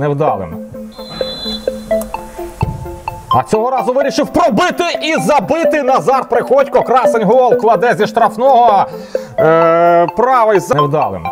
невдалим. А цього разу вирішив пробити і забити Назар Приходько. Красень гол кладе зі штрафного. Е, правий за невдалим.